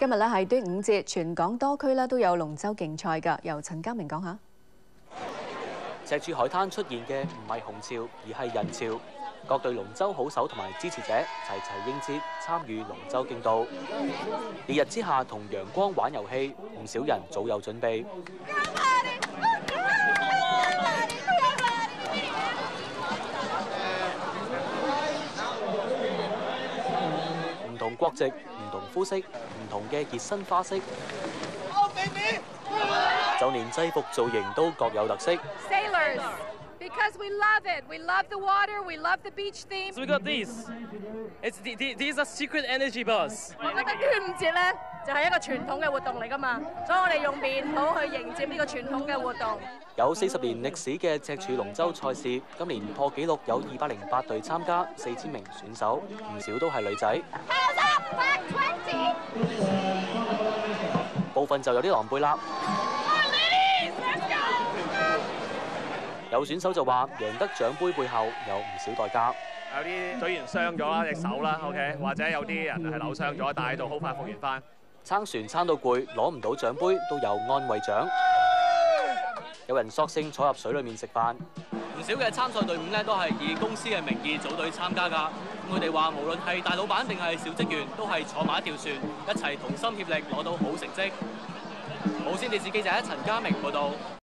今日咧係端午節，全港多區咧都有龍舟競賽㗎。由陳家明講下。赤柱海灘出現嘅唔係紅潮，而係人潮。各隊龍舟好手同埋支持者齊齊應接，參與龍舟競渡。烈日之下同陽光玩遊戲，唔少人早有準備。唔同國籍、同膚色、唔同嘅熱身花式，就連制服造型都各有特色。sailors because we love it. We love the water. We love the beach theme. So we got these. It's the, the, these are secret energy bars. 我覺得端午節咧就係一個傳統嘅活動嚟㗎嘛，所以我哋用面土去迎接呢個傳統嘅活動。有四十年歷史嘅赤柱龍舟賽事，今年破紀錄有二百零八隊參加，四千名選手，唔少都係女仔，部分就有啲狼狽啦。有選手就話贏得獎杯背後有唔少代價。有啲隊員傷咗啦，隻手啦，OK，或者有啲人係扭傷咗，但係喺度好快復原翻。撑船撑到攰，攞唔到奖杯都有安慰奖。有人索性坐入水里面食饭。唔少嘅参赛队伍咧都系以公司嘅名义组队参加噶。佢哋话无论系大老板定系小职员，都系坐埋一条船，一齐同心协力攞到好成绩。无线电视记者陈家明报道。